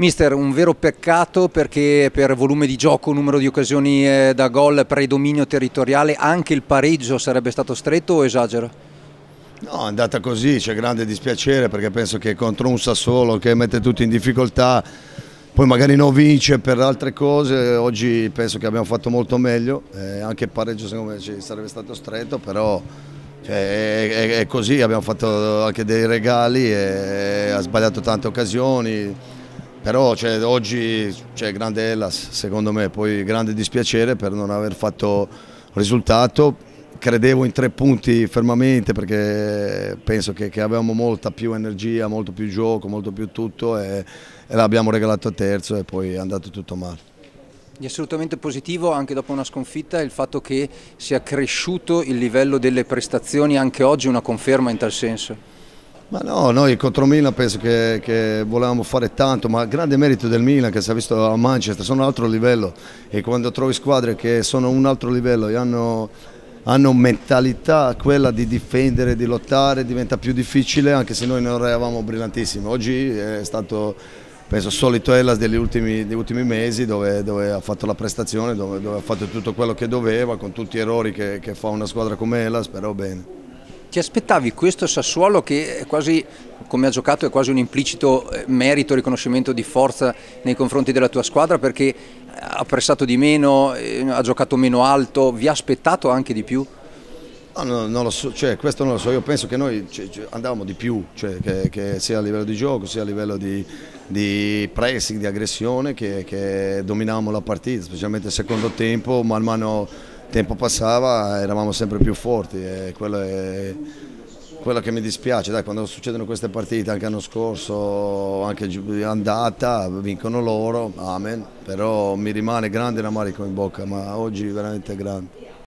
Mister, un vero peccato perché per volume di gioco, numero di occasioni eh, da gol, predominio territoriale, anche il pareggio sarebbe stato stretto o esagero? No, è andata così, c'è grande dispiacere perché penso che contro un Sassuolo che mette tutti in difficoltà, poi magari non vince per altre cose, oggi penso che abbiamo fatto molto meglio, eh, anche il pareggio secondo me ci sarebbe stato stretto, però cioè, è, è, così, abbiamo fatto anche dei regali e ha sbagliato tante occasioni però cioè, oggi c'è grande Hellas secondo me, poi grande dispiacere per non aver fatto risultato, credevo in tre punti fermamente perché penso che, che avevamo molta più energia, molto più gioco, molto più tutto e, e l'abbiamo regalato a terzo e poi è andato tutto male. Di assolutamente positivo anche dopo una sconfitta il fatto che sia cresciuto il livello delle prestazioni, anche oggi una conferma in tal senso. Ma no, noi contro Milan penso che, che, volevamo fare tanto, ma grande merito del Milan che si è visto a Manchester, sono un altro livello e quando trovi squadre che sono un altro livello e hanno, hanno mentalità quella di difendere, di lottare, diventa più difficile anche se noi non eravamo brillantissimi. Oggi è stato penso solito Hellas degli ultimi, degli ultimi mesi dove, dove, ha fatto la prestazione, dove, dove, ha fatto tutto quello che doveva con tutti gli errori che, che fa una squadra come Hellas, però bene. Ti aspettavi questo Sassuolo che quasi, come ha giocato, è quasi un implicito eh, merito, riconoscimento di forza nei confronti della tua squadra perché ha pressato di meno, eh, ha giocato meno alto, vi ha aspettato anche di più? No, no, non lo so, cioè, questo non lo so, io penso che noi andavamo di più, cioè, che, che, sia a livello di gioco sia a livello di, di pressing, di aggressione, che, che dominavamo la partita, specialmente il secondo tempo, man mano tempo passava eravamo sempre più forti e quello è quello che mi dispiace, dai, quando succedono queste partite, anche l'anno scorso, anche andata, vincono loro, amen, però mi rimane grande rammarico in bocca, ma oggi veramente grande.